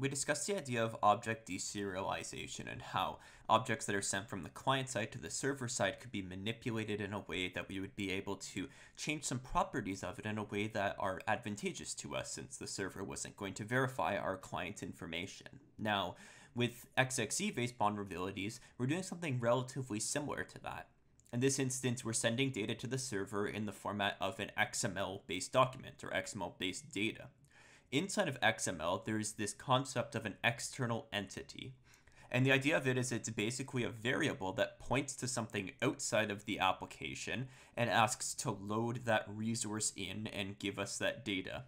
we discussed the idea of object deserialization and how objects that are sent from the client side to the server side could be manipulated in a way that we would be able to change some properties of it in a way that are advantageous to us since the server wasn't going to verify our client information. Now, with XXE based vulnerabilities, we're doing something relatively similar to that. In this instance, we're sending data to the server in the format of an XML based document or XML based data inside of XML, there's this concept of an external entity. And the idea of it is it's basically a variable that points to something outside of the application and asks to load that resource in and give us that data.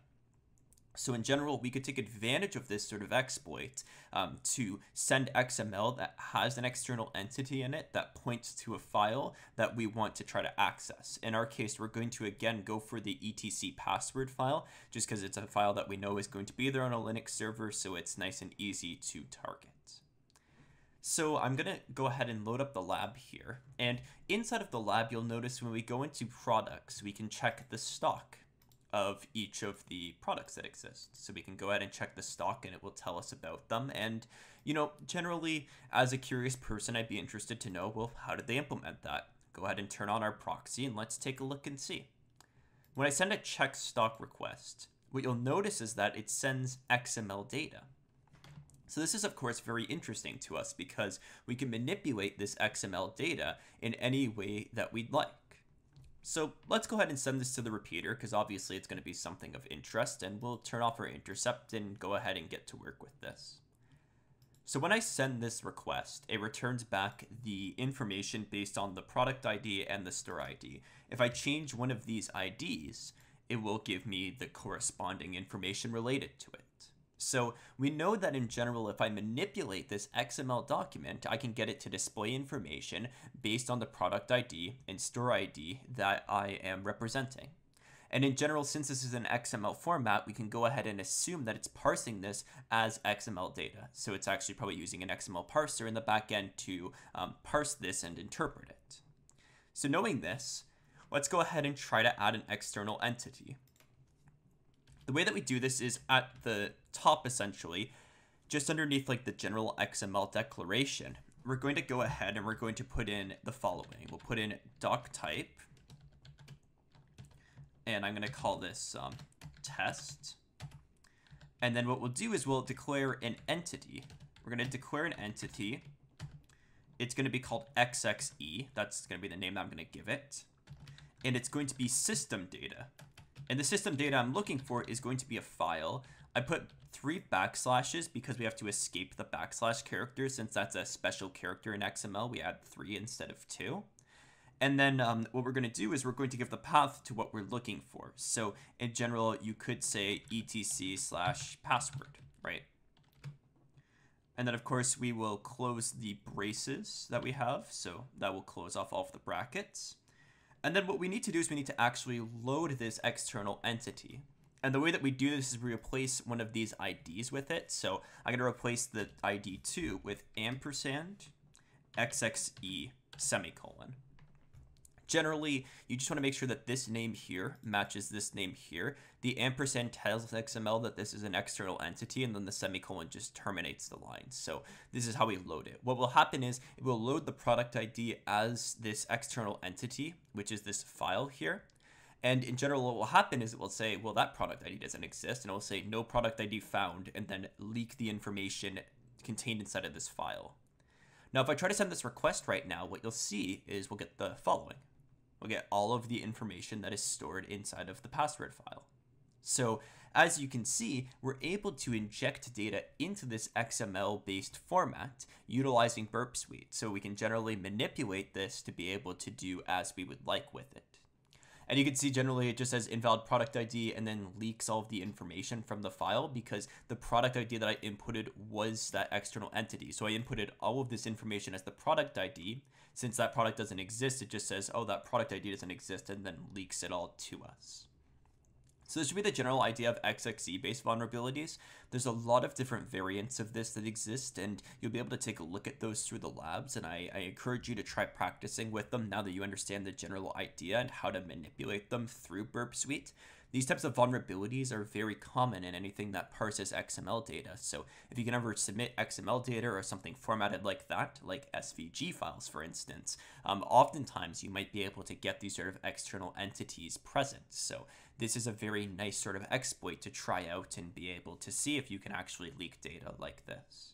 So in general, we could take advantage of this sort of exploit um, to send XML that has an external entity in it that points to a file that we want to try to access. In our case, we're going to again go for the etc password file just because it's a file that we know is going to be there on a Linux server, so it's nice and easy to target. So I'm going to go ahead and load up the lab here. And inside of the lab, you'll notice when we go into products, we can check the stock of each of the products that exist. So we can go ahead and check the stock and it will tell us about them. And, you know, generally, as a curious person, I'd be interested to know, well, how did they implement that? Go ahead and turn on our proxy and let's take a look and see. When I send a check stock request, what you'll notice is that it sends XML data. So this is of course very interesting to us because we can manipulate this XML data in any way that we'd like. So let's go ahead and send this to the repeater because obviously it's going to be something of interest and we'll turn off our intercept and go ahead and get to work with this. So when I send this request, it returns back the information based on the product ID and the store ID. If I change one of these IDs, it will give me the corresponding information related to it. So we know that in general, if I manipulate this XML document, I can get it to display information based on the product ID and store ID that I am representing. And in general, since this is an XML format, we can go ahead and assume that it's parsing this as XML data. So it's actually probably using an XML parser in the backend to um, parse this and interpret it. So knowing this, let's go ahead and try to add an external entity. The way that we do this is at the top, essentially, just underneath like the general XML declaration, we're going to go ahead and we're going to put in the following. We'll put in doc type, and I'm going to call this um, test. And then what we'll do is we'll declare an entity. We're going to declare an entity. It's going to be called XXE. That's going to be the name that I'm going to give it. And it's going to be system data. And the system data I'm looking for is going to be a file. I put three backslashes because we have to escape the backslash character since that's a special character in XML. We add three instead of two. And then um, what we're going to do is we're going to give the path to what we're looking for. So in general, you could say etc slash password, right? And then of course we will close the braces that we have. So that will close off all of the brackets. And then what we need to do is we need to actually load this external entity. And the way that we do this is we replace one of these IDs with it. So I'm going to replace the ID 2 with ampersand XXE semicolon. Generally, you just want to make sure that this name here matches this name here. The ampersand tells XML that this is an external entity, and then the semicolon just terminates the line. So this is how we load it. What will happen is it will load the product ID as this external entity, which is this file here. And in general, what will happen is it will say, well, that product ID doesn't exist, and it will say no product ID found, and then leak the information contained inside of this file. Now, if I try to send this request right now, what you'll see is we'll get the following we'll get all of the information that is stored inside of the password file. So as you can see, we're able to inject data into this XML-based format utilizing Burp Suite, so we can generally manipulate this to be able to do as we would like with it. And you can see generally it just says invalid product ID and then leaks all of the information from the file because the product ID that I inputted was that external entity. So I inputted all of this information as the product ID. Since that product doesn't exist, it just says, oh, that product ID doesn't exist and then leaks it all to us. So this should be the general idea of XXE-based vulnerabilities. There's a lot of different variants of this that exist, and you'll be able to take a look at those through the labs, and I, I encourage you to try practicing with them now that you understand the general idea and how to manipulate them through Burp Suite. These types of vulnerabilities are very common in anything that parses XML data. So if you can ever submit XML data or something formatted like that, like SVG files, for instance, um, oftentimes you might be able to get these sort of external entities present. So this is a very nice sort of exploit to try out and be able to see if you can actually leak data like this.